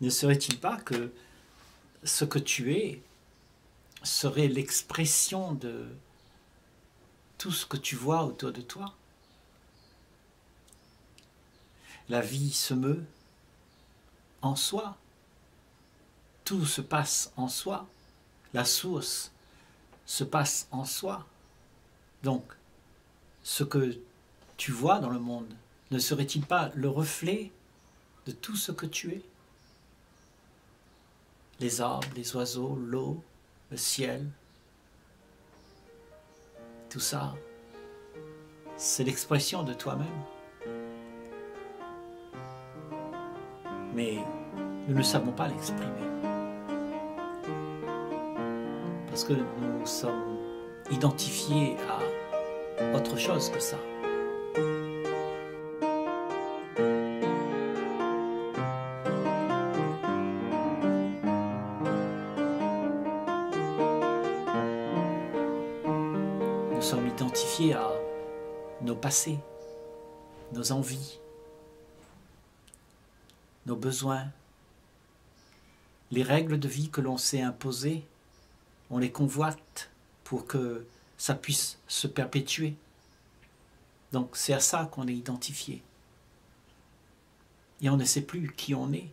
ne serait-il pas que ce que tu es serait l'expression de tout ce que tu vois autour de toi? La vie se meut en soi. Tout se passe en soi. La source se passe en soi. Donc, ce que tu vois dans le monde ne serait-il pas le reflet de tout ce que tu es? Les arbres, les oiseaux, l'eau, le ciel, tout ça, c'est l'expression de toi-même. Mais nous ne savons pas l'exprimer. Parce que nous sommes identifiés à autre chose que ça. Nos envies, nos besoins, les règles de vie que l'on s'est imposées, on les convoite pour que ça puisse se perpétuer. Donc c'est à ça qu'on est identifié. Et on ne sait plus qui on est.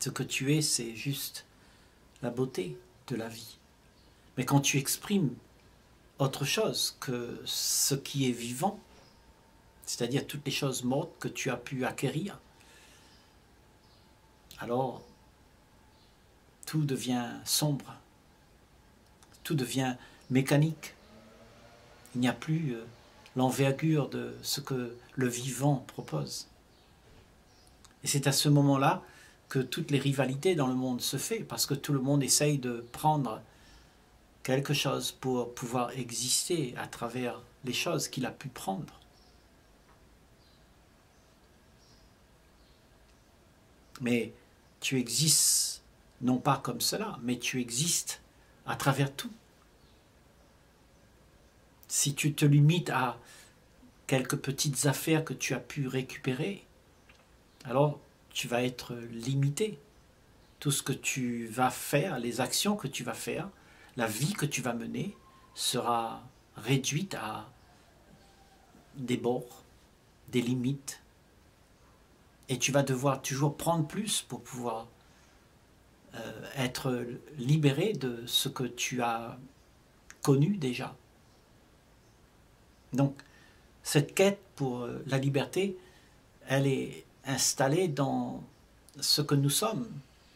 Ce que tu es, c'est juste la beauté de la vie. Mais quand tu exprimes autre chose que ce qui est vivant, c'est-à-dire toutes les choses mortes que tu as pu acquérir, alors tout devient sombre, tout devient mécanique. Il n'y a plus euh, l'envergure de ce que le vivant propose. Et c'est à ce moment-là que toutes les rivalités dans le monde se font, parce que tout le monde essaye de prendre quelque chose pour pouvoir exister à travers les choses qu'il a pu prendre. Mais tu existes non pas comme cela, mais tu existes à travers tout. Si tu te limites à quelques petites affaires que tu as pu récupérer, alors tu vas être limité. Tout ce que tu vas faire, les actions que tu vas faire, la vie que tu vas mener sera réduite à des bords, des limites. Et tu vas devoir toujours prendre plus pour pouvoir euh, être libéré de ce que tu as connu déjà. Donc, cette quête pour euh, la liberté, elle est installée dans ce que nous sommes.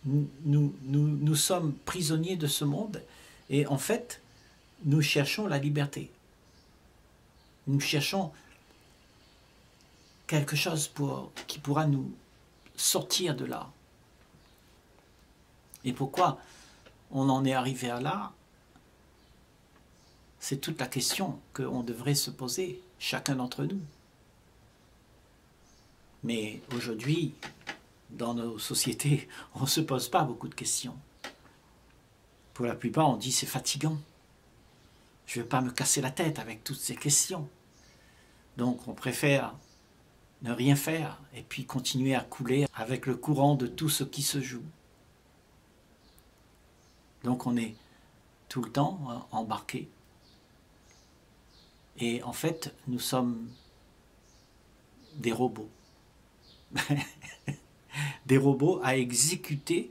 Nous, sommes prisonniers de ce monde et en fait, nous cherchons la liberté. Nous cherchons quelque chose qui pourra nous sortir de là. Et pourquoi on en est arrivé à là? C'est toute la question qu'on devrait se poser, chacun d'entre nous. Mais aujourd'hui, dans nos sociétés, on ne se pose pas beaucoup de questions. Pour la plupart, on dit c'est fatigant. Je ne veux pas me casser la tête avec toutes ces questions. Donc on préfère ne rien faire et puis continuer à couler avec le courant de tout ce qui se joue. Donc on est tout le temps euh, embarqué. Et en fait, nous sommes des robots. des robots à exécuter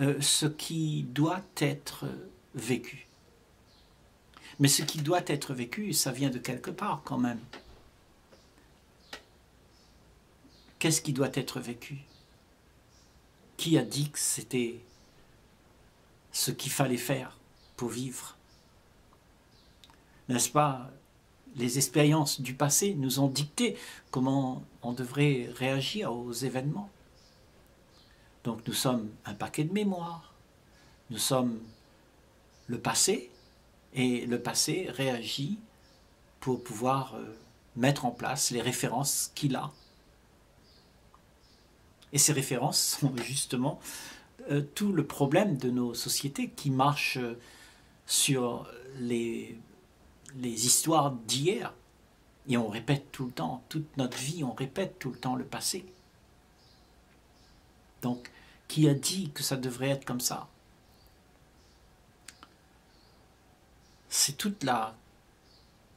euh, ce qui doit être vécu. Mais ce qui doit être vécu, ça vient de quelque part quand même. Qu'est-ce qui doit être vécu? Qui a dit que c'était ce qu'il fallait faire pour vivre? N'est-ce pas? Les expériences du passé nous ont dicté comment on devrait réagir aux événements. Donc nous sommes un paquet de mémoire. Nous sommes le passé et le passé réagit pour pouvoir euh, mettre en place les références qu'il a. Et ces références sont justement euh, tout le problème de nos sociétés qui marchent euh, sur les, les histoires d'hier. Et on répète tout le temps, toute notre vie, on répète tout le temps le passé. Donc, qui a dit que ça devrait être comme ça? C'est toute la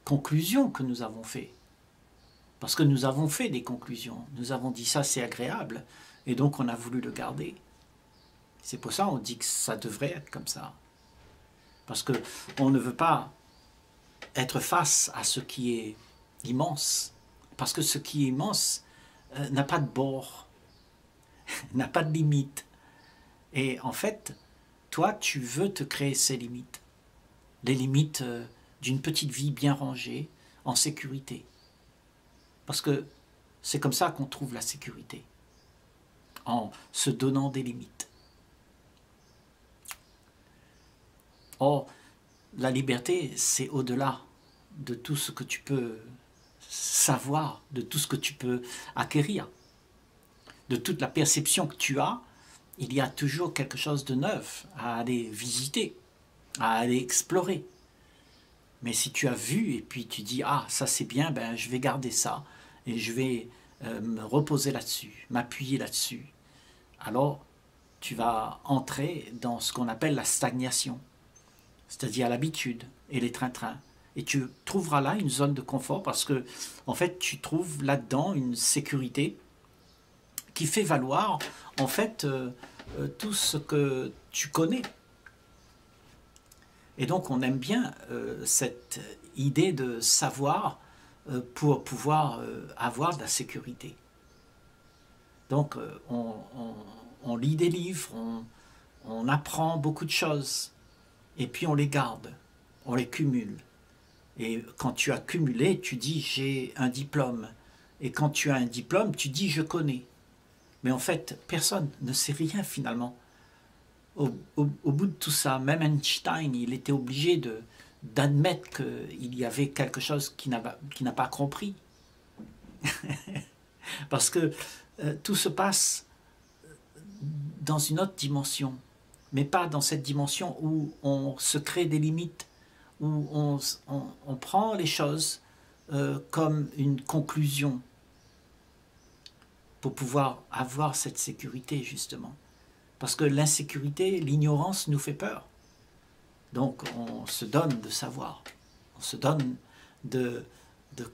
conclusion que nous avons fait. Parce que nous avons fait des conclusions. Nous avons dit ça c'est agréable et donc on a voulu le garder. C'est pour ça qu'on dit que ça devrait être comme ça. Parce que on ne veut pas être face à ce qui est immense. Parce que ce qui est immense euh, n'a pas de bord, n'a pas de limite. Et en fait, toi, tu veux te créer ces limites. Les limites euh, d'une petite vie bien rangée, en sécurité. Parce que c'est comme ça qu'on trouve la sécurité, en se donnant des limites. Or, la liberté, c'est au-delà de tout ce que tu peux savoir, de tout ce que tu peux acquérir, de toute la perception que tu as, il y a toujours quelque chose de neuf à aller visiter, à aller explorer. Mais si tu as vu et puis tu dis ah ça c'est bien, ben je vais garder ça et je vais euh, me reposer là-dessus, m'appuyer là-dessus, alors tu vas entrer dans ce qu'on appelle la stagnation, c'est-à-dire l'habitude et les trains-trains. Et tu trouveras là une zone de confort parce que, en fait, tu trouves là-dedans une sécurité qui fait valoir, en fait, euh, euh, tout ce que tu connais. Et donc, on aime bien cette idée de savoir euh, pour pouvoir euh, avoir de la sécurité. Donc euh, on, lit des livres, on, apprend beaucoup de choses, et puis on les garde, on les cumule. Et quand tu as cumulé, tu dis j'ai un diplôme. Et quand tu as un diplôme, tu dis je connais. Mais en fait, personne ne sait rien finalement. Au, bout de tout ça, même Einstein, il était obligé d'admettre qu'il y avait quelque chose qui n'a pas compris. Parce que euh, tout se passe dans une autre dimension, mais pas dans cette dimension où on se crée des limites, où on, prend les choses euh, comme une conclusion pour pouvoir avoir cette sécurité, justement. Parce que l'insécurité, l'ignorance nous fait peur. Donc on se donne de savoir, on se donne de,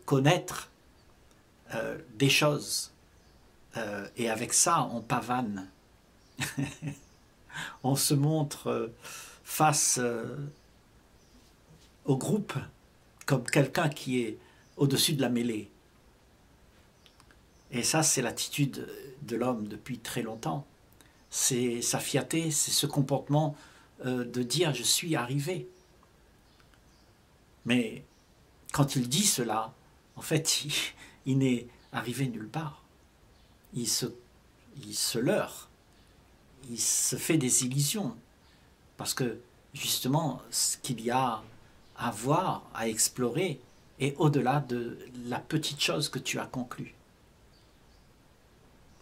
connaître euh, des choses. Euh, et avec ça, on pavane. on se montre euh, face au groupe comme quelqu'un qui est au-dessus de la mêlée. Et ça, c'est l'attitude de l'homme depuis très longtemps. C'est sa fierté, c'est ce comportement euh, de dire je suis arrivé. Mais quand il dit cela, en fait, il, n'est arrivé nulle part. Il se, il se leurre. Il se fait des illusions. Parce que justement, ce qu'il y a à voir, à explorer, est au-delà de la petite chose que tu as conclue.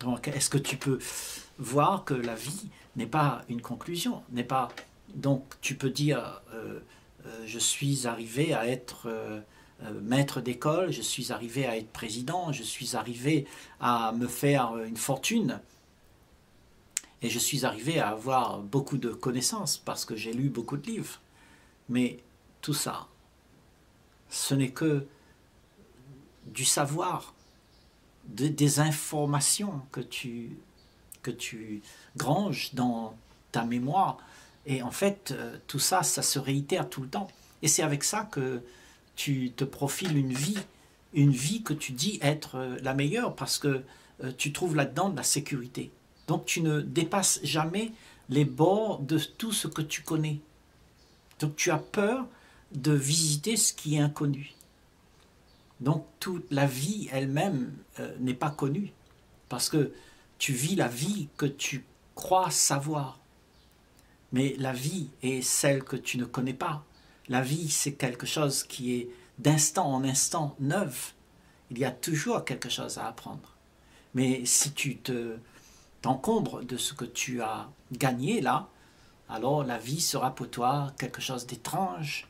Donc, est-ce que tu peux voir que la vie n'est pas une conclusion, n'est pas donc tu peux dire, euh, euh, je suis arrivé à être euh, maître d'école, je suis arrivé à être président, je suis arrivé à me faire une fortune, et je suis arrivé à avoir beaucoup de connaissances parce que j'ai lu beaucoup de livres. Mais tout ça, ce n'est que du savoir, des informations que tu, que tu granges dans ta mémoire et en fait, euh, tout ça, ça se réitère tout le temps. Et c'est avec ça que tu te profiles une vie, une vie que tu dis être euh, la meilleure parce que euh, tu trouves là-dedans de la sécurité. Donc tu ne dépasses jamais les bords de tout ce que tu connais. Donc tu as peur de visiter ce qui est inconnu. Donc toute la vie elle-même n'est pas connue parce que tu vis la vie que tu crois savoir. Mais la vie est celle que tu ne connais pas. La vie, c'est quelque chose qui est d'instant en instant neuf. Il y a toujours quelque chose à apprendre. Mais si tu te t'encombres de ce que tu as gagné là, alors la vie sera pour toi quelque chose d'étrange,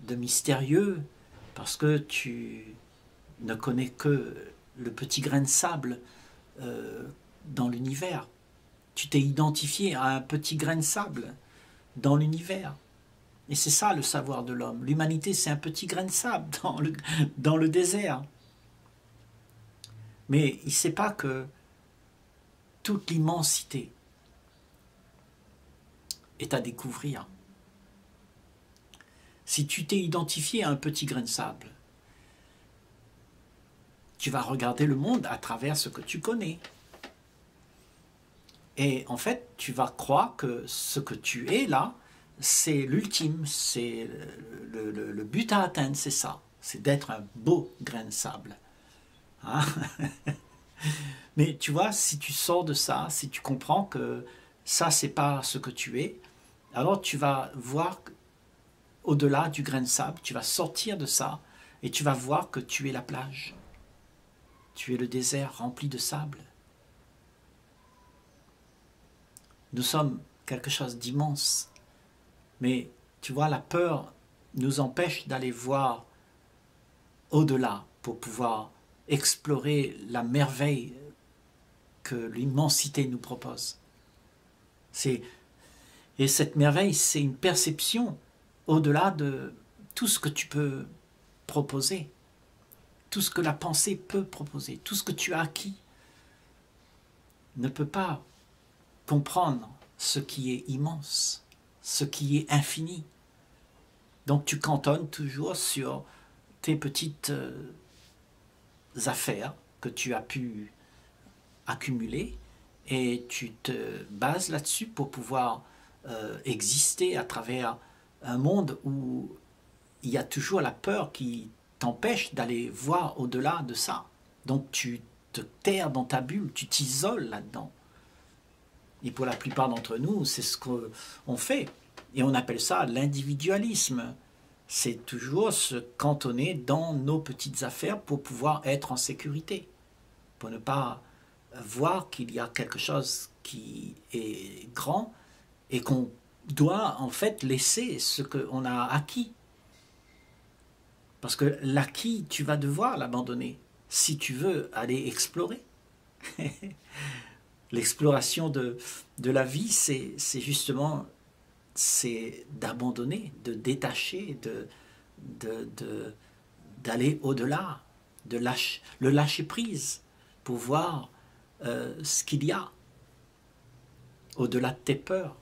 de mystérieux, parce que tu ne connais que le petit grain de sable euh, dans l'univers. Tu t'es identifié à un petit grain de sable dans l'univers. Et c'est ça le savoir de l'homme. L'humanité, c'est un petit grain de sable dans le, dans le désert. Mais il ne sait pas que toute l'immensité est à découvrir. Si tu t'es identifié à un petit grain de sable, tu vas regarder le monde à travers ce que tu connais. Et en fait, tu vas croire que ce que tu es là, c'est l'ultime, c'est le, but à atteindre, c'est ça. C'est d'être un beau grain de sable. Hein? Mais tu vois, si tu sors de ça, si tu comprends que ça, c'est pas ce que tu es, alors tu vas voir au-delà du grain de sable, tu vas sortir de ça et tu vas voir que tu es la plage. Tu es le désert rempli de sable. Nous sommes quelque chose d'immense. Mais tu vois, la peur nous empêche d'aller voir au-delà pour pouvoir explorer la merveille que l'immensité nous propose. Et cette merveille, c'est une perception au-delà de tout ce que tu peux proposer, tout ce que la pensée peut proposer, tout ce que tu as acquis ne peut pas comprendre ce qui est immense, ce qui est infini. Donc tu cantonnes toujours sur tes petites euh, affaires que tu as pu accumuler et tu te bases là-dessus pour pouvoir euh, exister à travers un monde où il y a toujours la peur qui t'empêche d'aller voir au-delà de ça. Donc tu te terres dans ta bulle, tu t'isoles là-dedans. Et pour la plupart d'entre nous, c'est ce qu'on fait. Et on appelle ça l'individualisme. C'est toujours se cantonner dans nos petites affaires pour pouvoir être en sécurité. Pour ne pas voir qu'il y a quelque chose qui est grand et qu'on doit en fait laisser ce qu'on a acquis. Parce que l'acquis, tu vas devoir l'abandonner si tu veux aller explorer. L'exploration de, la vie, c'est justement c'est d'abandonner, de détacher, d'aller au-delà, de lâcher, le lâcher prise pour voir euh, ce qu'il y a au-delà de tes peurs,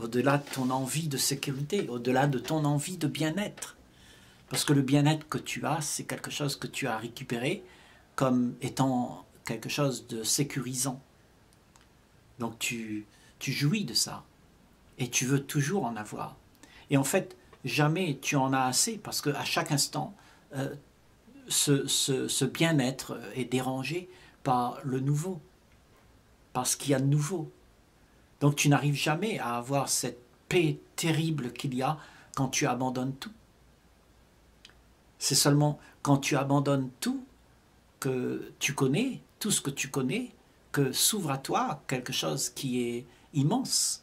au-delà de ton envie de sécurité, au-delà de ton envie de bien-être. Parce que le bien-être que tu as, c'est quelque chose que tu as récupéré comme étant quelque chose de sécurisant. Donc tu, tu jouis de ça et tu veux toujours en avoir. Et en fait, jamais tu en as assez parce qu'à chaque instant, euh, ce, ce, ce bien-être est dérangé par le nouveau, parce qu'il y a de nouveau. Donc tu n'arrives jamais à avoir cette paix terrible qu'il y a quand tu abandonnes tout. C'est seulement quand tu abandonnes tout que tu connais, tout ce que tu connais, que s'ouvre à toi quelque chose qui est immense.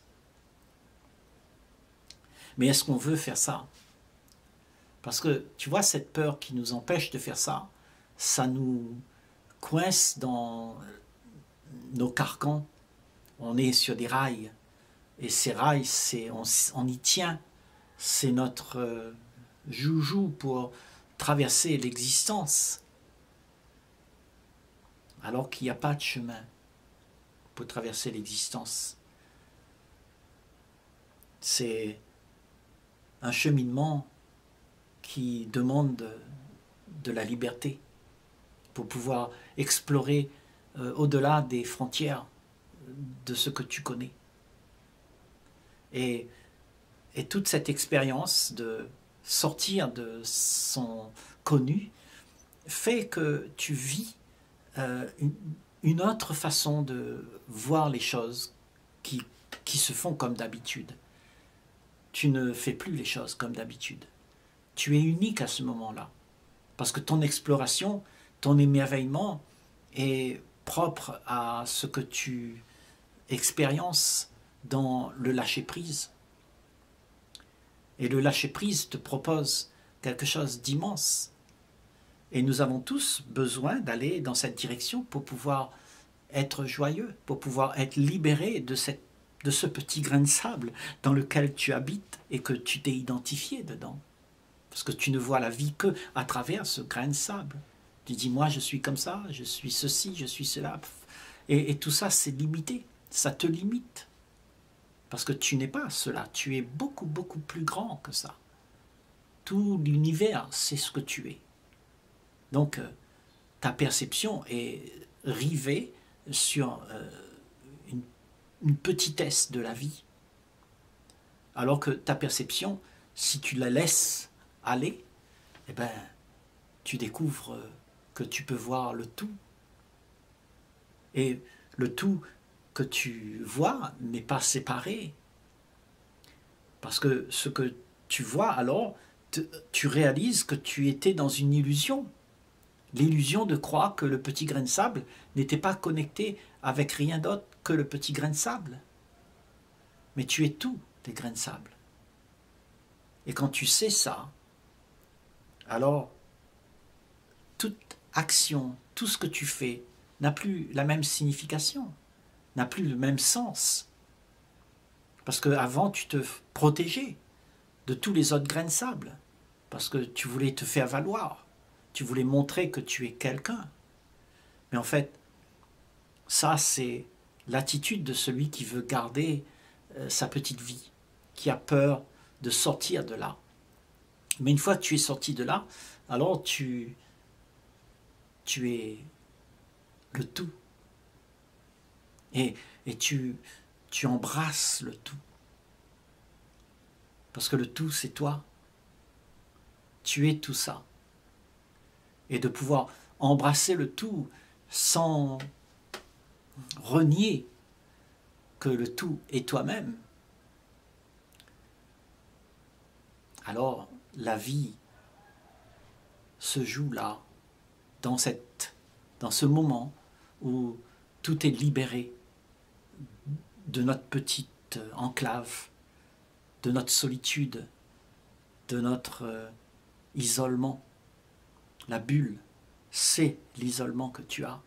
Mais est-ce qu'on veut faire ça? Parce que tu vois, cette peur qui nous empêche de faire ça, ça nous coince dans nos carcans on est sur des rails. Et ces rails, c'est, on, y tient. C'est notre euh, joujou pour traverser l'existence. Alors qu'il n'y a pas de chemin pour traverser l'existence. C'est un cheminement qui demande de, la liberté pour pouvoir explorer euh, au-delà des frontières de ce que tu connais. Et, et toute cette expérience de sortir de son connu fait que tu vis euh, une, autre façon de voir les choses qui, qui se font comme d'habitude. Tu ne fais plus les choses comme d'habitude. Tu es unique à ce moment-là. Parce que ton exploration, ton émerveillement est propre à ce que tu expérience dans le lâcher-prise. Et le lâcher-prise te propose quelque chose d'immense. Et nous avons tous besoin d'aller dans cette direction pour pouvoir être joyeux, pour pouvoir être libéré de, cette, de ce petit grain de sable dans lequel tu habites et que tu t'es identifié dedans. Parce que tu ne vois la vie que à travers ce grain de sable. Tu dis, moi, je suis comme ça, je suis ceci, je suis cela. Et, et tout ça, c'est limité. Ça te limite. Parce que tu n'es pas cela. Tu es beaucoup, beaucoup plus grand que ça. Tout l'univers, c'est ce que tu es. Donc, euh, ta perception est rivée sur euh, une, une petitesse de la vie. Alors que ta perception, si tu la laisses aller, eh ben, tu découvres que tu peux voir le tout. Et le tout tu vois n'est pas séparé. Parce que ce que tu vois, alors, tu réalises que tu étais dans une illusion. L'illusion de croire que le petit grain de sable n'était pas connecté avec rien d'autre que le petit grain de sable. Mais tu es tout des grains de sable. Et quand tu sais ça, alors toute action, tout ce que tu fais n'a plus la même signification, n'a plus le même sens. Parce qu'avant, tu te protégeais de tous les autres grains de sable, parce que tu voulais te faire valoir, tu voulais montrer que tu es quelqu'un. Mais en fait, ça, c'est l'attitude de celui qui veut garder euh, sa petite vie, qui a peur de sortir de là. Mais une fois que tu es sorti de là, alors tu, tu es le tout. Et, tu, embrasses le tout. Parce que le tout, c'est toi. Tu es tout ça. Et de pouvoir embrasser le tout sans renier que le tout est toi-même, alors la vie se joue là, dans ce moment où tout est libéré de notre petite enclave, de notre solitude, de notre euh, isolement. La bulle, c'est l'isolement que tu as.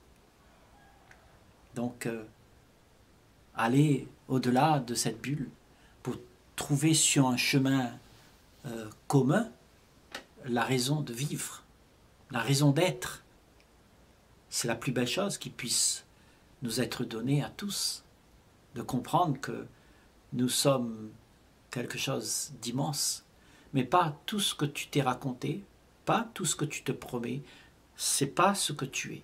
Donc, euh, aller au-delà de cette bulle pour trouver sur un chemin euh, commun la raison de vivre, la raison d'être. C'est la plus belle chose qui puisse nous être donnée à tous, de comprendre que nous sommes quelque chose d'immense, mais pas tout ce que tu t'es raconté, pas tout ce que tu te promets, c'est pas ce que tu es.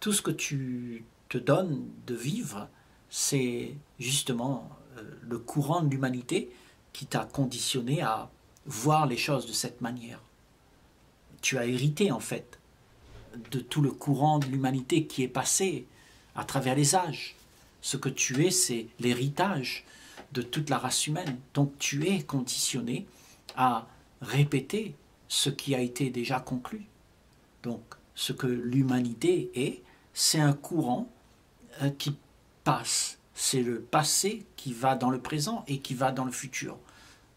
Tout ce que tu te donnes de vivre, c'est justement euh, le courant de l'humanité qui t'a conditionné à voir les choses de cette manière. Tu as hérité en fait de tout le courant de l'humanité qui est passé à travers les âges. Ce que tu es, c'est l'héritage de toute la race humaine. Donc tu es conditionné à répéter ce qui a été déjà conclu. Donc ce que l'humanité est, c'est un courant euh, qui passe. C'est le passé qui va dans le présent et qui va dans le futur.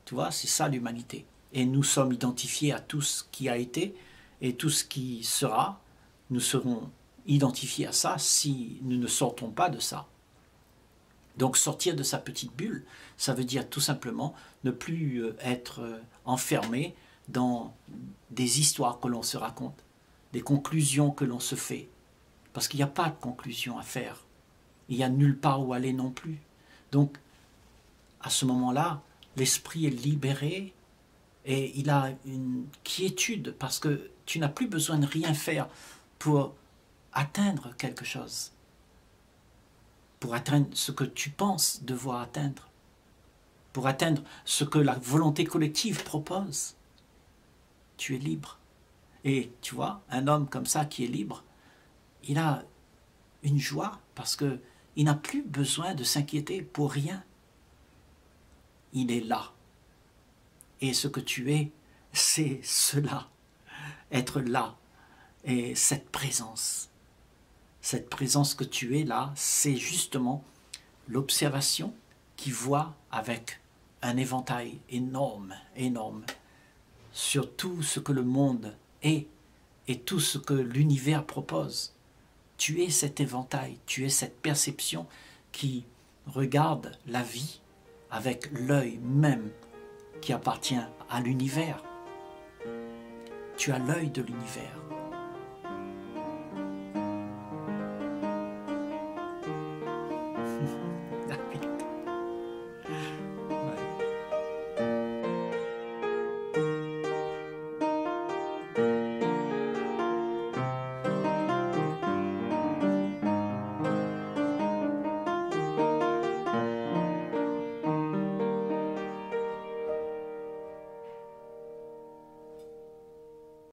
Tu vois, c'est ça l'humanité. Et nous sommes identifiés à tout ce qui a été et tout ce qui sera. Nous serons identifiés à ça si nous ne sortons pas de ça. Donc sortir de sa petite bulle, ça veut dire tout simplement ne plus euh, être euh, enfermé dans des histoires que l'on se raconte, des conclusions que l'on se fait. Parce qu'il n'y a pas de conclusion à faire. Il n'y a nulle part où aller non plus. Donc, à ce moment-là, l'esprit est libéré et il a une quiétude parce que tu n'as plus besoin de rien faire pour atteindre quelque chose, pour atteindre ce que tu penses devoir atteindre, pour atteindre ce que la volonté collective propose. Tu es libre. Et tu vois, un homme comme ça qui est libre, il a une joie parce que il n'a plus besoin de s'inquiéter pour rien il est là. Et ce que tu es, c'est cela, être là, et cette présence. Cette présence que tu es là, c'est justement l'observation qui voit avec un éventail énorme, énorme, sur tout ce que le monde est et tout ce que l'univers propose. Tu es cet éventail, tu es cette perception qui regarde la vie avec l'œil même qui appartient à l'univers. Tu as l'œil de l'univers.